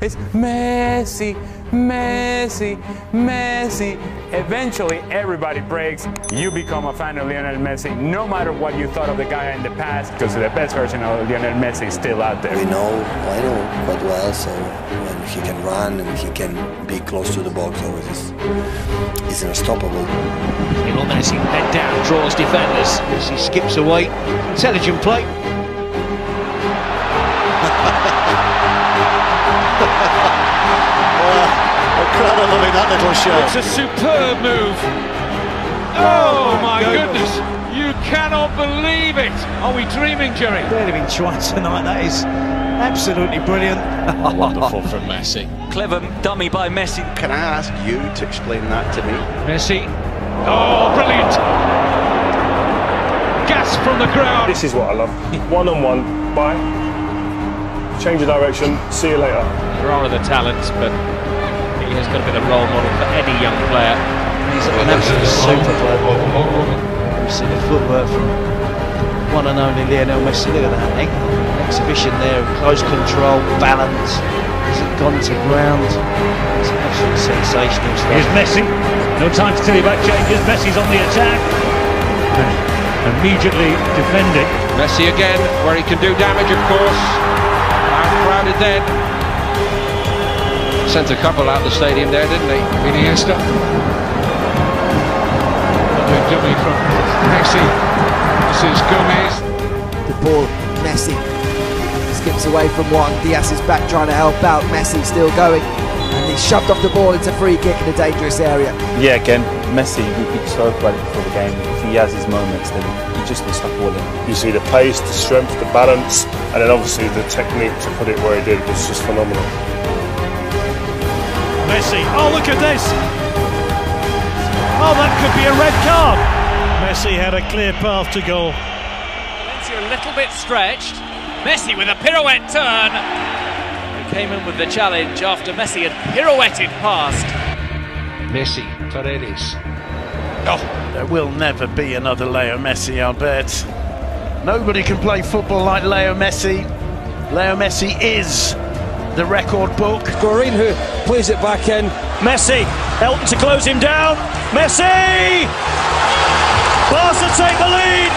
It's Messi, Messi, Messi. Eventually, everybody breaks. You become a fan of Lionel Messi, no matter what you thought of the guy in the past, because the best version of Lionel Messi is still out there. We know, I know quite well, so when he can run and he can be close to the box, always is, is unstoppable. Lionel Messi head down, draws defenders as he skips away. Intelligent play. Oh, a crowd are loving that little show. It's a superb move. Oh, oh my goodness. You cannot believe it. Are we dreaming, Jerry? Barely been tried tonight. That is absolutely brilliant. Wonderful from Messi. Clever dummy by Messi. Can I ask you to explain that to me? Messi. Oh, brilliant. Gas from the crowd. This is what I love. One on one, bye. Change of direction, see you later. There are other talents, but he has got to be the role model for any young player. He's an absolute super player. You see the footwork from one and only Lionel Messi. Look at that exhibition there, close control, balance. Has it gone to ground. It's absolutely sensational stuff. Here's Messi. No time to tell you about changes. Messi's on the attack. And immediately defending. Messi again, where he can do damage, of course. Crowded then. Sent a couple out the stadium there, didn't he? Iniesta. Another dummy from Messi. This is Gomez. The ball, Messi skips away from one. Diaz is back trying to help out. Messi still going. And he's shoved off the ball. It's a free kick in a dangerous area. Yeah, again, Messi, we, we spoke about it before the game. If he has his moments, then he just needs to ball in. You see the pace, the strength, the balance, and then obviously the technique to put it where he did was just phenomenal. Messi. Oh, look at this. Oh, that could be a red card. Messi had a clear path to goal. Messi a little bit stretched. Messi with a pirouette turn. He came in with the challenge after Messi had pirouetted past. Messi, Paredes. Oh, there will never be another Leo Messi, I bet Nobody can play football like Leo Messi. Leo Messi is the record book. Gorin who plays it back in. Messi, Elton to close him down. Messi! Barca take the lead!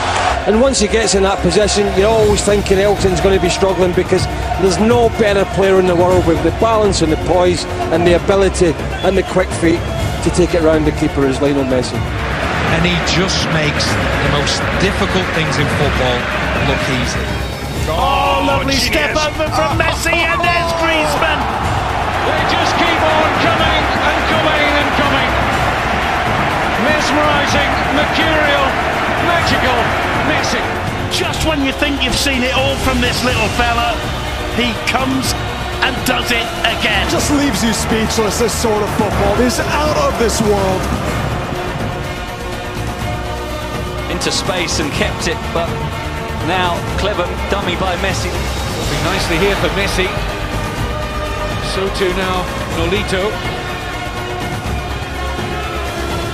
And once he gets in that position, you're always thinking Elton's going to be struggling because there's no better player in the world with the balance and the poise and the ability and the quick feet to take it round the keeper as Lionel Messi. And he just makes the most difficult things in football look easy. Oh, oh lovely step over from Messi and there's Griezmann. They just keep on coming and coming and coming. Mesmerising, mercurial, magical, Messi. Just when you think you've seen it all from this little fella, he comes and does it again. Just leaves you speechless, this sort of football. is out of this world. Into space and kept it, but now clever dummy by Messi. Working nicely here for Messi. So too now Nolito.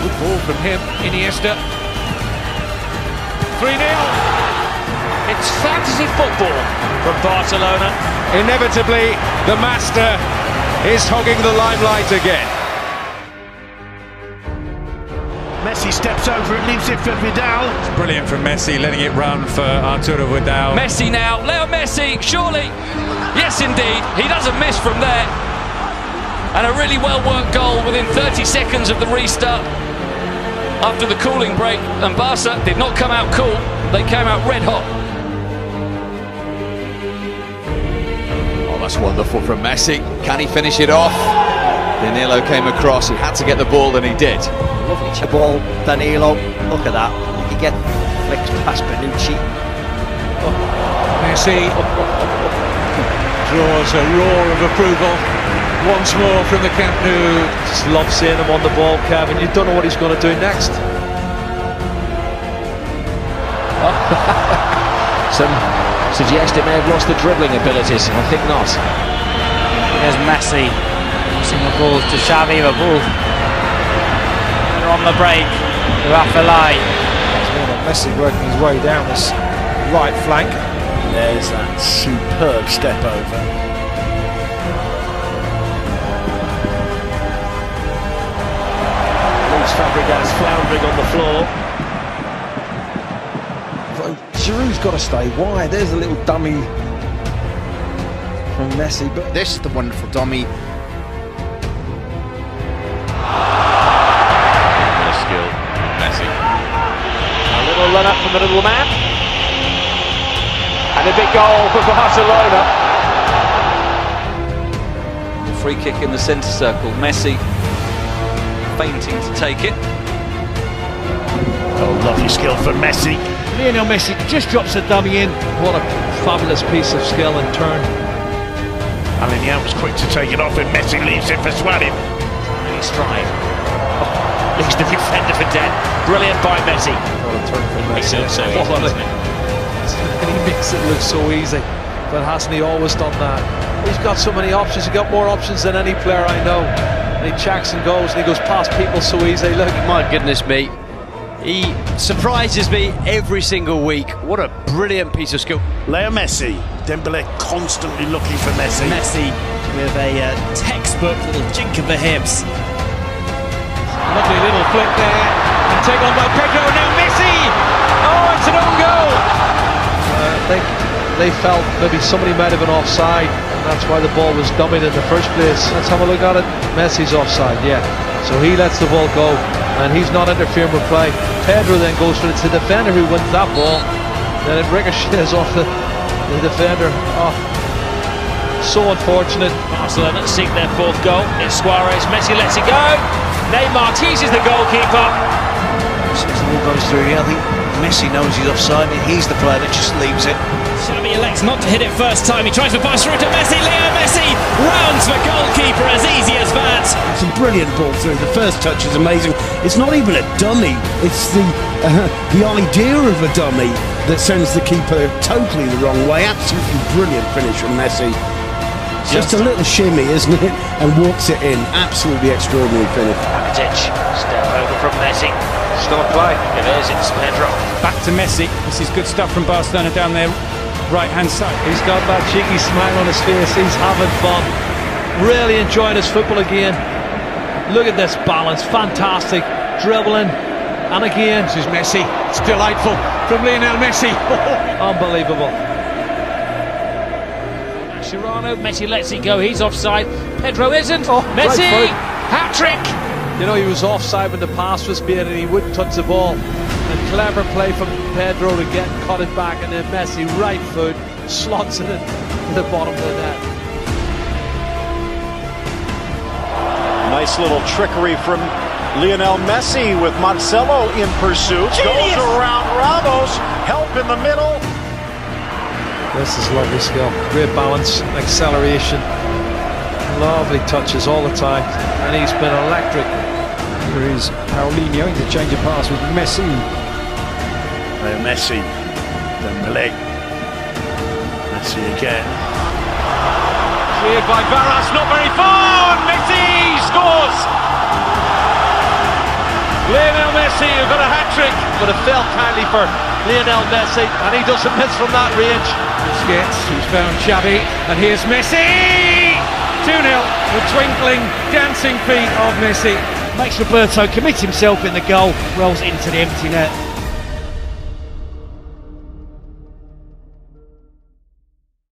Good ball from him, Iniesta. 3-0. It's fantasy football from Barcelona. Inevitably, the master is hogging the limelight again. Messi steps over it, leaves it for Vidal. It's brilliant from Messi, letting it run for Arturo Vidal. Messi now, Leo Messi, surely. Yes, indeed. He doesn't miss from there. And a really well worked goal within 30 seconds of the restart. After the cooling break, and Barca did not come out cool, they came out red hot. That's wonderful from Messi. Can he finish it off? Danilo came across, he had to get the ball and he did. Lovely chip ball, Danilo. Look at that. You get flicked past Bonucci. Oh. Messi draws a roar of approval once more from the Camp Nou. Just love seeing him on the ball, Kevin. You don't know what he's going to do next. Some suggest it may have lost the dribbling abilities. I think not. There's Messi passing the ball to Xavi. The ball. They're on the break. Rafalai. Messi working his way down this right flank. There's that superb step over. Fabregas floundering on the floor. Giroud's got to stay wide. There's a little dummy from Messi. But this is the wonderful dummy. skill, Messi. A little run up from the little man. And a big goal for Barcelona. Free kick in the centre circle. Messi feinting to take it. Oh, lovely skill for Messi. Lionel Messi just drops a dummy in. What a fabulous piece of skill and turn. Alinian was quick to take it off and Messi leaves it for Suarez. Really stride. Oh, leaves the defender for dead. Brilliant by Messi. What a turn from Messi. It so What a- And he makes it look so easy. But hasn't he always done that? He's got so many options. He's got more options than any player I know. And he checks and goes and he goes past people so easy. Look. My goodness me. He surprises me every single week. What a brilliant piece of skill. Leo Messi. Dembele constantly looking for Messi. Messi with a uh, textbook little jink of the hips. Lovely little flick there. And take on by Pedro. Now Messi. Oh, it's an own goal. Uh, I think they felt maybe somebody might have been offside, and that's why the ball was dummied in the first place. Let's have a look at it. Messi's offside, yeah. So he lets the ball go, and he's not interfering with play. Pedro then goes for it. It's the defender who wins that ball. Then it ricochets off the, the defender. Oh, so unfortunate. Barcelona seek their fourth goal. It's Suarez. Messi lets it go. Neymar teases the goalkeeper. As the ball goes through here, I think Messi knows he's offside and he's the player that just leaves it. Xavi elects not to hit it first time. He tries to pass through to Messi. Leo Messi rounds the goalkeeper as easy as. It's a brilliant ball through. The first touch is amazing. It's not even a dummy. It's the uh, the idea of a dummy that sends the keeper totally the wrong way. Absolutely brilliant finish from Messi. Just a little shimmy, isn't it? And walks it in. Absolutely extraordinary finish. Rakitic. Step over from Messi. Still a play. It is. It's Pedro. Back to Messi. This is good stuff from Barcelona down there, right hand side. He's got that cheeky smile on his face. He's having fun. Really enjoying his football again. Look at this balance. Fantastic. Dribbling. And again. This is Messi. It's delightful from Lionel Messi. Unbelievable. Mascherano. Messi lets it go. He's offside. Pedro isn't. Oh, Messi. right. Hat trick. You know, he was offside when the pass was made and he wouldn't touch the ball. And clever play from Pedro to get cut it back and then Messi, right foot, slots it in to the bottom of the net. Nice little trickery from Lionel Messi with Marcelo in pursuit. Genius. Goes around Ramos. Help in the middle. This is lovely skill. Great balance, acceleration. Lovely touches all the time. And he's been electric. Here is Paulinho in the change of pass with Messi. Leo Messi. Dembele. Messi again. Cleared by Barras, not very far. Messi scores. Lionel Messi, who got a hat trick, but it fell kindly for Lionel Messi, and he doesn't miss from that range. Busquets, who's found Xavi, and here's Messi! 2-0, the twinkling, dancing feet of Messi. Makes Roberto commit himself in the goal, rolls into the empty net.